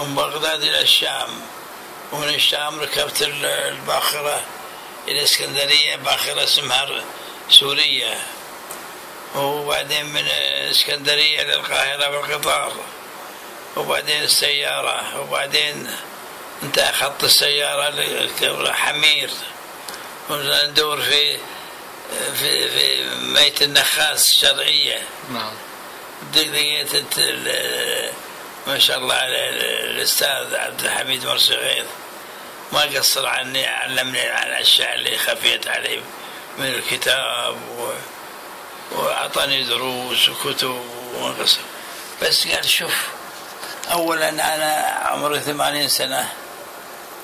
بغداد إلى الشام ومن الشام ركبت الباخرة إلى إسكندرية باخرة اسمها سورية. وبعدين من إسكندرية للقاهرة بالقطار. وبعدين السيارة. وبعدين انتهى خط السيارة لحمير وندور في في في ميت النخاس الشرعية. نعم. لقيت ما شاء الله الأستاذ عبد الحميد مرسي غيث ما قصر عني علمني عن الأشياء اللي خفيت علي من الكتاب و... وأعطاني دروس وكتب وما قصر. بس قال شوف اولا أنا عمري ثمانين سنة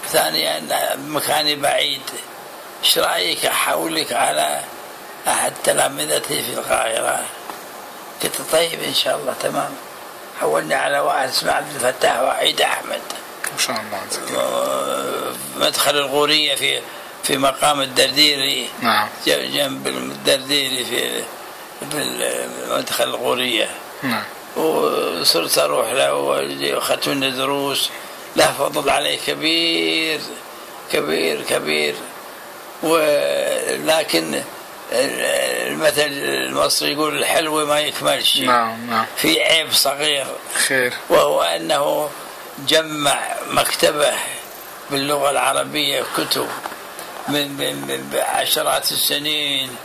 ثانيا مكاني بعيد. إيش رأيك أحولك على أحد تلامذتي في القاهرة؟ قلت طيب إن شاء الله تمام. حولني على واحد اسمه عبد الفتاح وعيد أحمد. ما شاء الله. مدخل الغورية في في مقام الدرديري. نعم. جنب الدرديري في مدخل الغورية. نعم. وصرت أروح له واخذت منه دروس. له فضل علي كبير كبير كبير. ولكن المثل المصري يقول الحلو ما يكملش نعم نعم. في عيب صغير. خير. وهو أنه جمع مكتبة باللغة العربية كتب من من عشرات السنين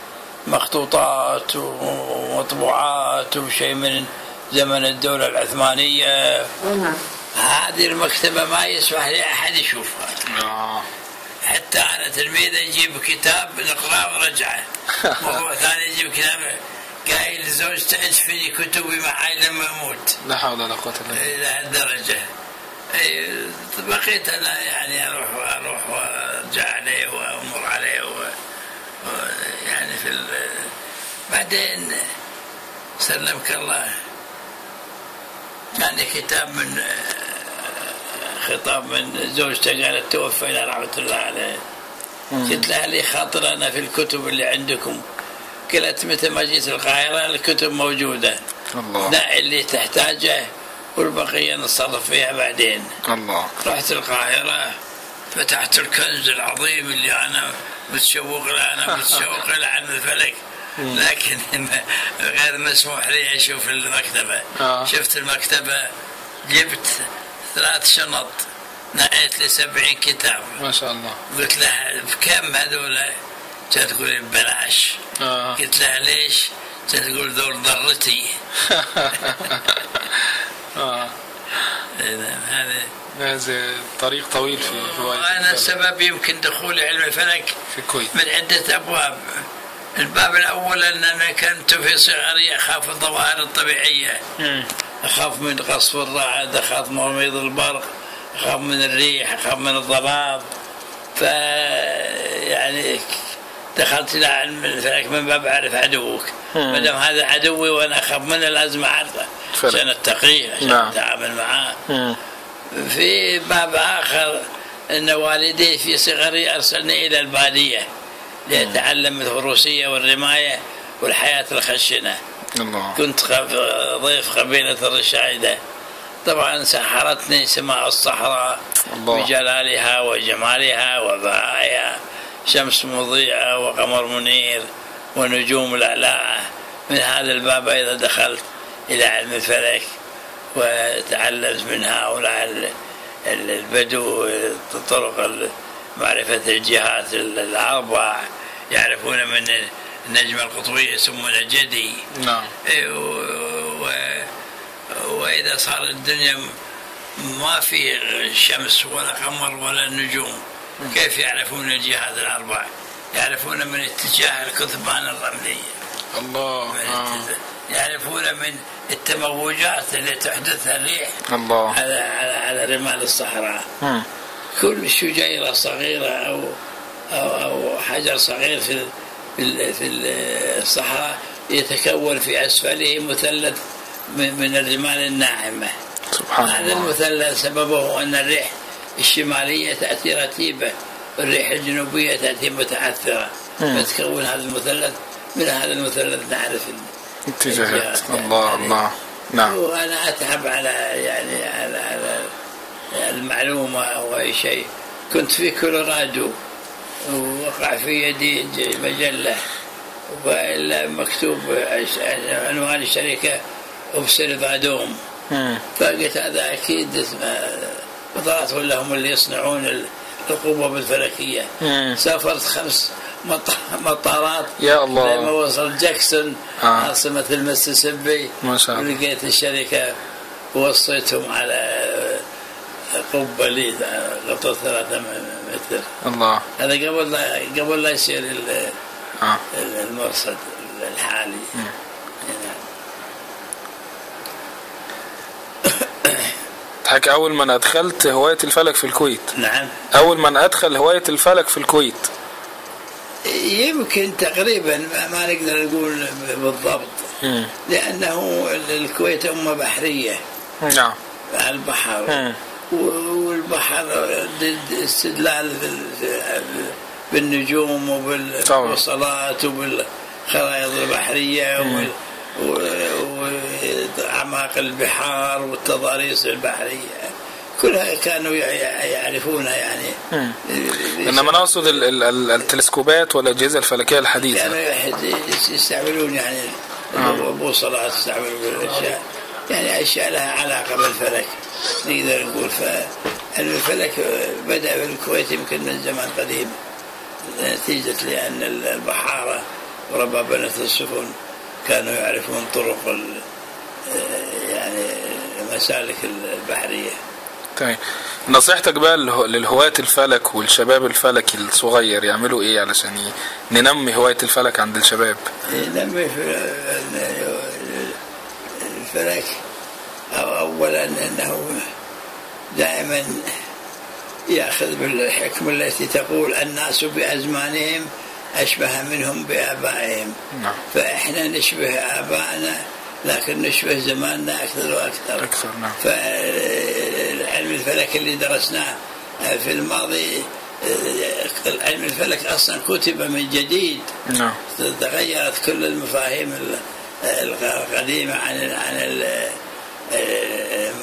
مخطوطات ومطبوعات وشيء من زمن الدولة العثمانية. هذه المكتبة ما يسمح لأحد يشوفها. حتى أنا تلميذ يجيب كتاب نقراه ورجعه. وهو ثاني يجيب كتاب قايل لزوجته ادفني كتبي معي لما أموت لا حول ولا قوة إلا بالله. إلى هالدرجه أي بقيت أنا يعني أروح أروح وأرجع عليه وأمر عليه و... و... يعني في ال... بعدين سلمك الله. يعني كتاب من خطاب من زوجته قالت توفينا رحمة الله عليه. قلت لها لي خاطر أنا في الكتب اللي عندكم. قالت متى ما جيت القاهرة الكتب موجودة. الله. نقي اللي تحتاجه والبقية نتصرف فيها بعدين. الله. رحت القاهرة فتحت الكنز العظيم اللي أنا متشوق له أنا متشوق له عن الفلك. لكن غير مسموح لي أشوف المكتبة. آه. شفت المكتبة جبت ثلاث شنط نقيت لي سبعين كتاب. ما شاء الله. قلت لها بكم هذول؟ كانت تقول ببلاش. آه. قلت لها ليش؟ كانت تقول ذول ضرتي. آه. هذا هذا طريق طويل في هواية الكتاب السبب يمكن دخولي علم الفلك في الكويت من عدة أبواب. الباب الأول أن أنا كنت في صغري أخاف الظواهر الطبيعية. أخاف من قصف الرعد أخاف من رميض البرق أخاف من الريح أخاف من الضباب ف يعني دخلت إلى علم الفلك من باب أعرف عدوك ما دام هذا عدوي وأنا أخاف منه لازم أعرفه. عشان أتقيه عشان نعم. أتعامل معاه مم. في باب آخر أن والدي في صغري أرسلني إلى البادية لأتعلم الفروسية والرماية والحياة الخشنة الله. كنت ضيف قبيلة الرشايدة. طبعا سحرتني سماء الصحراء الله. بجلالها وجمالها وبهائها شمس مضيئة وقمر منير ونجوم لألاءة من هذا الباب أيضا دخلت إلى علم الفلك وتعلمت من هؤلاء ال- ال- البدو طرق معرفة الجهات ال- الأربع. يعرفون من النجمة القطبية يسمونه جدي. نعم. إيه، و- و- وإذا صار الدنيا ما في شمس ولا قمر ولا نجوم كيف يعرفون الجهات الأربع؟ يعرفون من اتجاه الكثبان الرملية الله. من آه. يعرفون من التموجات اللي تحدثها الريح الله. على على على رمال الصحراء. مم. كل شجيرة صغيرة أو أو, أو حجر صغير في في ال- في الصحراء يتكون في أسفله مثلث من الرمال الناعمة. سبحان هذا الله. المثلث سببه أن الريح الشمالية تأتي رتيبة. والريح الجنوبية تأتي متعثرة. فتكون هذا المثلث من هذا المثلث نعرف اتجاهات. الله. الله. نعم. وأنا أتعب على يعني على على المعلومة أو أي شيء. كنت في كولورادو ووقع في يدي مجلة وإلا مكتوب عنوان الشركة أوبسرفادوم مم. فقلت هذا أكيد وطلعت لهم اللي يصنعون ال- القوة الفلكية مم. سافرت خمس مط- مطارات يا الله. لما وصل جاكسون آه. عاصمة المسيسيبي ما شاء الله. ولقيت الشركة ووصيتهم على قبة لي قطر ثلاثة متر الله. هذا قبل لا قبل لا يصير آه. المرصد الحالي. نعم. حكى أول ما أنا أدخلت هواية الفلك في الكويت. نعم. أول ما أدخل هواية الفلك في الكويت. يمكن تقريبا ما- نقدر نقول بالضبط. مم. لأنه الكويت أمة بحرية. نعم. على البحر. مم. استدلال بال- بالنجوم وبالوصلات وبالخرائط البحرية و- وأعماق البحار والتضاريس البحرية. كلها كانوا يع- يعرفونها يعني. مم. إنما أنا أقصد ال- ال- ال- التلسكوبات والاجهزه الفلكية كانوا الحديثه يحد- يستعملون يعني آه. بوصلات يستعملون الاشياء يعني أشياء لها علاقة بالفلك. نقدر نقول فالفلك بدأ في الكويت يمكن من زمان قديم نتيجة لأن البحاره وربابنه السفن كانوا يعرفون طرق يعني المسالك البحرية. طيب. نصيحتك بقى لله- للهواة الفلك والشباب الفلكي الصغير يعملوا إيه علشان ننمي هواية الفلك عند الشباب؟ نمي في الفلك أو أولا أنه دائما يأخذ بالحكمة التي تقول الناس بأزمانهم أشبه منهم بآبائهم. نعم. فإحنا نشبه آبائنا لكن نشبه زماننا أكثر وأكثر. أكثر نعم. فالعلم الفلك اللي درسناه في الماضي علم الفلك أصلا كتب من جديد. نعم. تغيرت كل المفاهيم ال- القديمة عن عن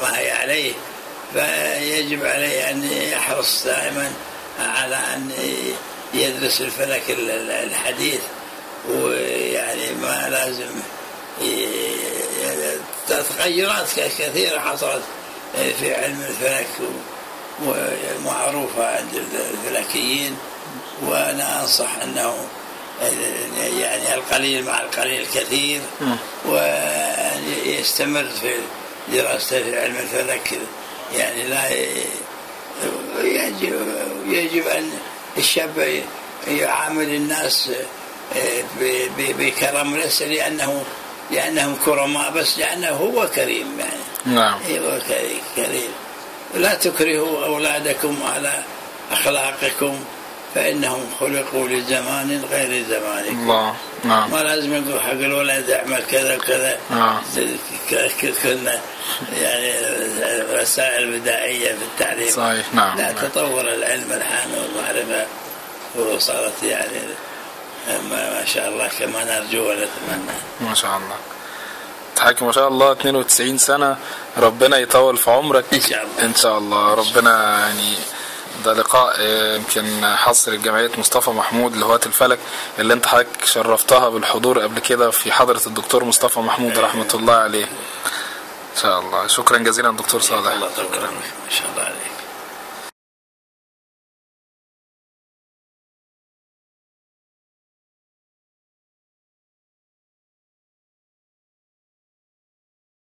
ما هي عليه. فيجب عليه أن يحرص دائما على أن يدرس الفلك ال- ال- الحديث ويعني ما لازم تغيرات كثيرة حصلت في علم الفلك ومعروفة عند الفلكيين وأنا أنصح أنه يعني القليل مع القليل كثير ويستمر في دراسته في علم الفلك يعني لا يجب, يجب أن الشاب يعامل الناس ب- بكرم ليس لأنه لأنهم كرماء بس لأنه هو كريم يعني. نعم. أيوه كريم كريم. لا تكرهوا أولادكم على أخلاقكم. فإنهم خلقوا لزمان غير زمانكم الله نعم. ما لازم نقول حق الولد اعمل كذا وكذا. ك- كنا يعني وسائل بدائية في التعليم. صحيح نعم لا نعم. تطور العلم الان والمعرفة. وصارت يعني ما شاء الله كما نرجو ونتمنى. ما شاء الله. تحكي ما شاء الله. 92 سنة. ربنا يطول في عمرك. إن شاء الله. إن شاء الله. ربنا يعني ده لقاء آه، يمكن حصر جمعية مصطفى محمود لهواة الفلك اللي انت حضرتك شرفتها بالحضور قبل كده في حضرة الدكتور مصطفى محمود رحمة الله عليه. إن شاء الله. شكرا جزيلا دكتور صالح. الله عمرك ما شاء الله.